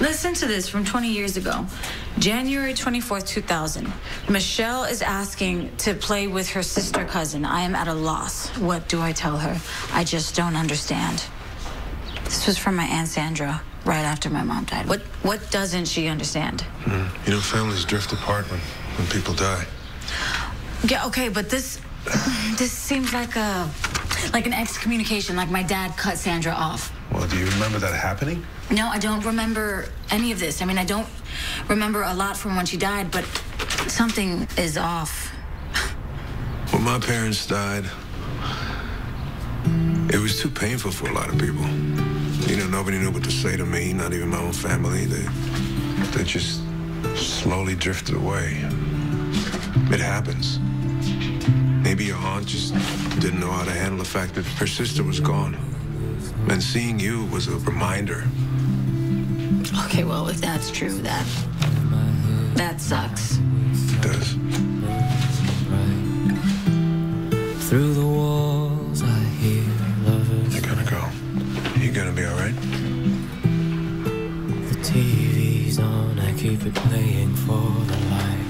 Listen to this from 20 years ago. January 24th, 2000. Michelle is asking to play with her sister cousin. I am at a loss. What do I tell her? I just don't understand. This was from my Aunt Sandra right after my mom died. What what doesn't she understand? Mm. You know, families drift apart when, when people die. Yeah, okay, but this this seems like a like an excommunication, like my dad cut Sandra off. Well, do you remember that happening? No, I don't remember any of this. I mean, I don't remember a lot from when she died, but something is off. When my parents died, it was too painful for a lot of people. You know, nobody knew what to say to me, not even my own family. They, they just slowly drifted away. It happens. Maybe aunt just didn't know how to handle the fact that her sister was gone. And seeing you was a reminder. Okay, well, if that's true, that that sucks. It does. Through the walls, I hear lovers. You're gonna go. You're gonna be all right. The TV's on, I keep it playing for the light.